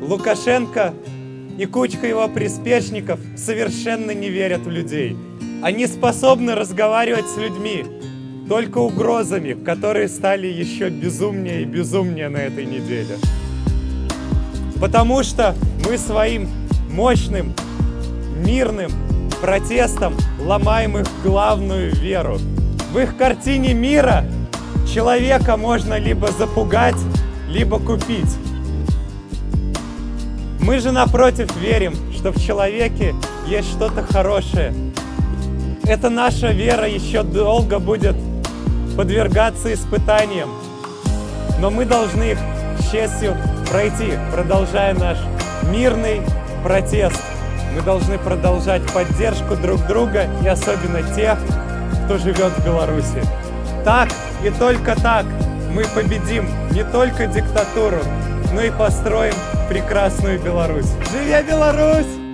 Лукашенко и кучка его приспешников совершенно не верят в людей. Они способны разговаривать с людьми только угрозами, которые стали еще безумнее и безумнее на этой неделе. Потому что мы своим мощным, мирным протестом ломаем их главную веру. В их картине мира человека можно либо запугать, либо купить. Мы же напротив верим, что в человеке есть что-то хорошее. Эта наша вера еще долго будет подвергаться испытаниям, но мы должны их с честью пройти, продолжая наш мирный протест. Мы должны продолжать поддержку друг друга и особенно тех, кто живет в Беларуси. Так и только так мы победим не только диктатуру, но и построим прекрасную Беларусь. Живе Беларусь!